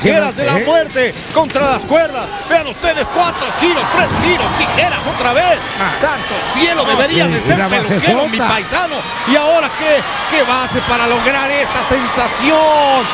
tijeras de la muerte contra las cuerdas. Vean ustedes cuántos giros, tres giros, tijeras otra vez. Santo cielo, debería de ser peluquero, mi paisano. Y ahora qué, qué base para lograr esta sensación.